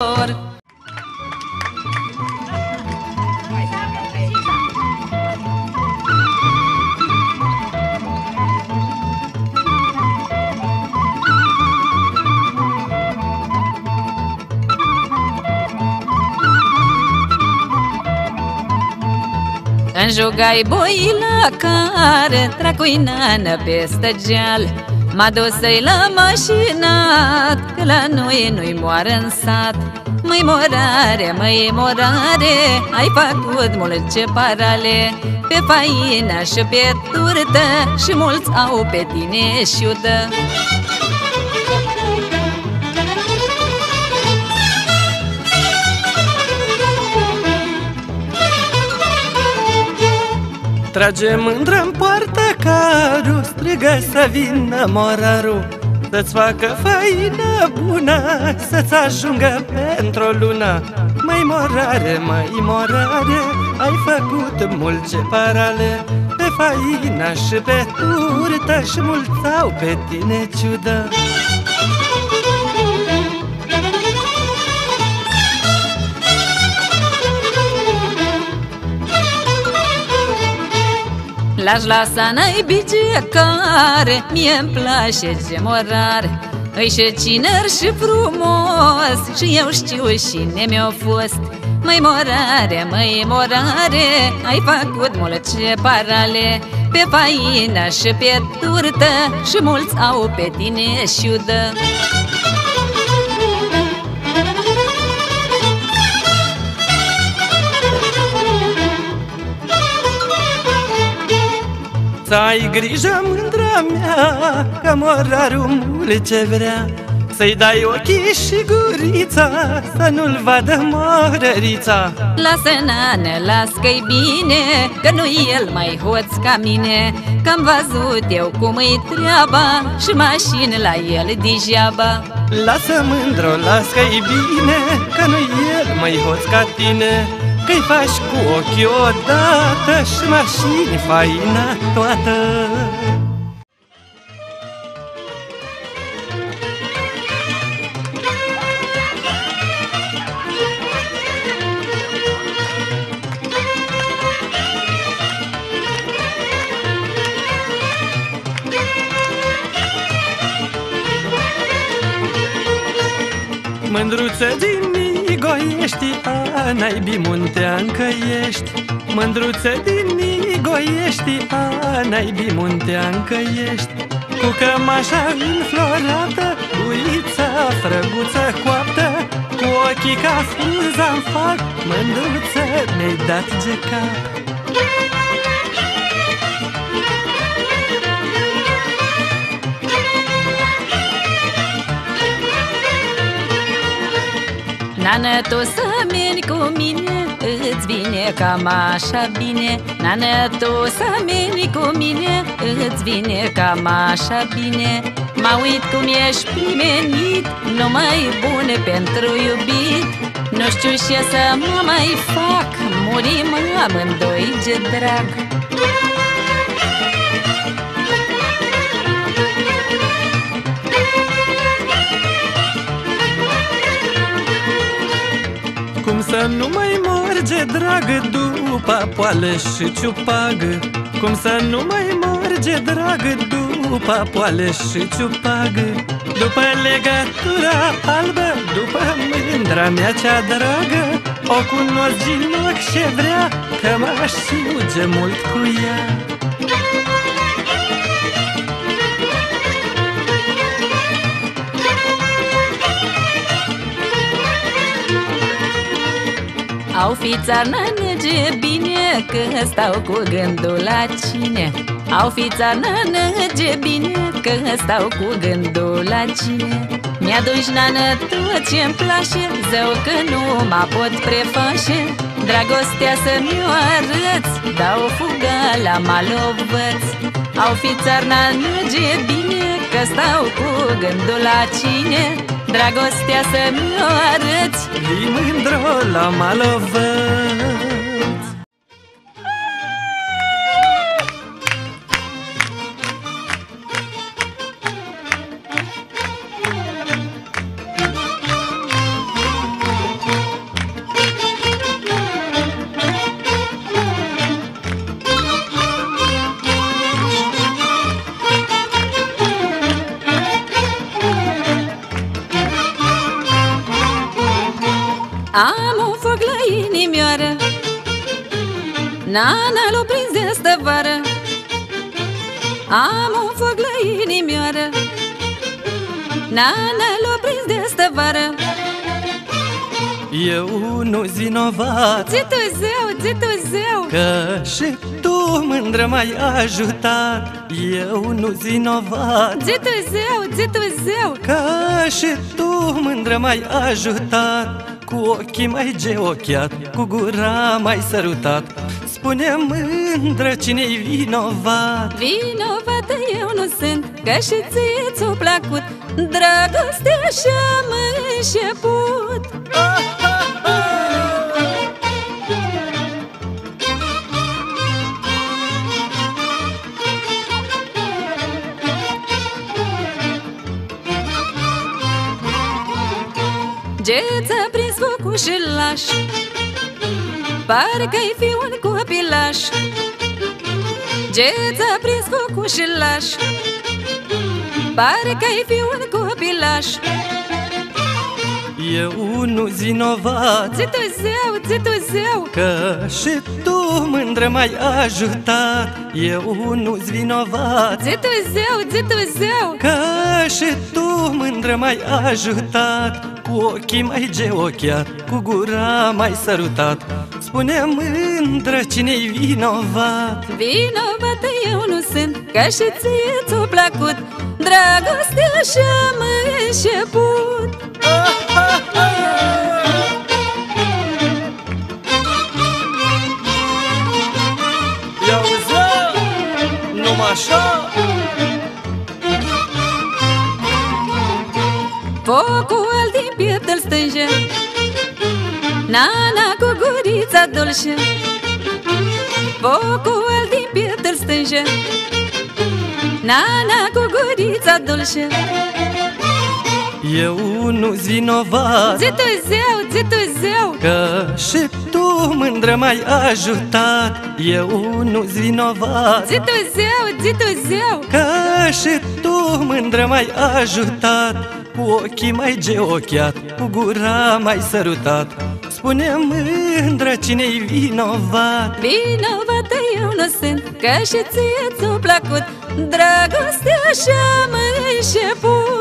Înjugai boi la care Tracui nană peste geal M-a dus să-i la mașinat Că la noi nu-i moară în sat. Măi morare, măi morare Ai făcut multe parale Pe faina și pe turtă Și mulți au pe tine șiută Trage mândră în poartă carul Strigă să vină morarul Să-ți facă faină bună Să-ți ajungă pentru o lună. Mai morare, mai morare Ai făcut multe parale Pe faina și pe turtă Și mulți au pe tine ciudă L-aș lasa naibice care Mie-mi place gemorare Îi și ciner și frumos Și eu știu și ne mi-a fost. Măi morare, măi morare Ai făcut multe parale. Pe faina și pe turtă Și mulți au pe tine șiudă Să ai grijă, mândra mea Că morarul mule ce vrea. Să-i dai ochii și gurița Să nu-l vadă morărița Lasă, nane, las că-i bine Că nu el mai hoț ca mine. Că-am văzut eu cum-i treaba Și mașină la el degeaba. Lasă mândro, las că-i bine Că nu el mai hoț ca tine Că-i faci cu ochii odată Și mașini faina toată. Mândruță din Nigoiești, a, naibii munteancă ești Mândruță din Nigoiești, a, naibii munteancă ești Cu cămașa înflorată, buița frăguță coaptă Cu ochii ca frunza în fac, mândruță mi-ai dat gecat Nană, tu să meni cu mine Îți vine cam așa bine. Nană, tu să meni cu mine Îți vine cam așa bine. Mă uit cum ești primenit Numai bune pentru iubit. Nu știu ce să mă mai fac Murim amândoi ce drag să nu mai merge dragă după poală și ciupagă. Cum să nu mai merge dragă după poală și ciupagă? După legătura albă, după mândra mea cea dragă O cunosc din ochi și vrea că m-aș suge mult cu ea Au fi țarnă nege bine Că stau cu gândul la cine. Au fi țarnă nege bine Că stau cu gândul la cine. Mi-aduci, nană, tot ce-mi place Zău că nu mă pot preface Dragostea să-mi o arăți Dau fuga la malovăț. Au fi țarnă nege bine Că stau cu gândul la cine Dragostea să-mi o arăți. Vii mândro la malovăț Nana l-o prins de asta vară Am un foc la inimioară. Nana l-o prins de asta vară Eu nu-s vinovat Zi tu zeu, zi tu zeu Că și tu mândră m-ai ajutat. Eu nu-s vinovat Zi tu zeu, zi tu zeu Că și tu mândră m-ai ajutat Cu ochii mai geochiat Cu gura mai sărutat. Spune mândră cine-i vinovat. Vinovată eu nu sunt Că și ție ți-o plăcut. Dragostea și-am înșeput. Ce ți-a prins focul și laș Parcă-i fi un copilaș. Ce ți-a prins focul și laș Parcă-i fi un copilaș. Eu nu-s vinovat. Zi tu zeu, zi tu zeu. Că și tu mândră m-ai ajutat. Eu nu-s vinovat. Zi tu zeu, zi tu zeu. Că și tu mândră m-ai ajutat Cu ochii mai geochiat Cu gura mai sărutat. Spune mândră cine-i vinovat. Vinovată eu nu sunt Că și ție ți-o plăcut. Dragostea și-am înșeput Ia uză, numai așa. Focul al din piept îl stânge Nana cu gurița dulce. Focul al din piept îl stânge Nana cu gurița dulce. Eu nu-s vinovat. Zi tu zeu, zi tu zeu. Că și tu mândră m-ai ajutat. Eu nu-s vinovat. Zi tu zeu, zi tu zeu. Că și tu mândră m-ai ajutat Cu ochii mai geochiat Cu gura mai sărutat. Spune mândră cine-i vinovat. Vinovată eu nu sunt Că și ție ți-o plăcut. Dragostea și-am înșeput